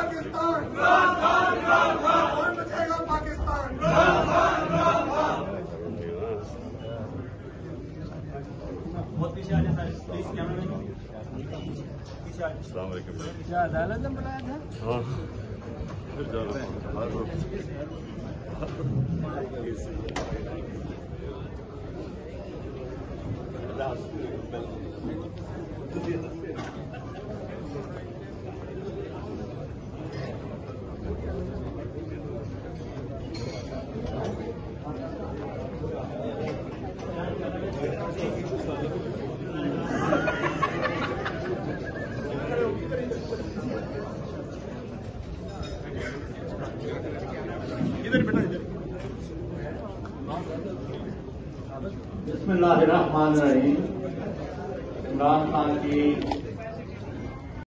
पाकिस्तान। और बचेगा पाकिस्तान। बहुत पीछे आ जाए प्लीज़ कैमरा में। क्या अदालत ने बुलाया था? हाँ। फिर जा रहा हूँ। हर रोज इधर। बिस्मिल्लाह रहमान रहीम इमरान खान की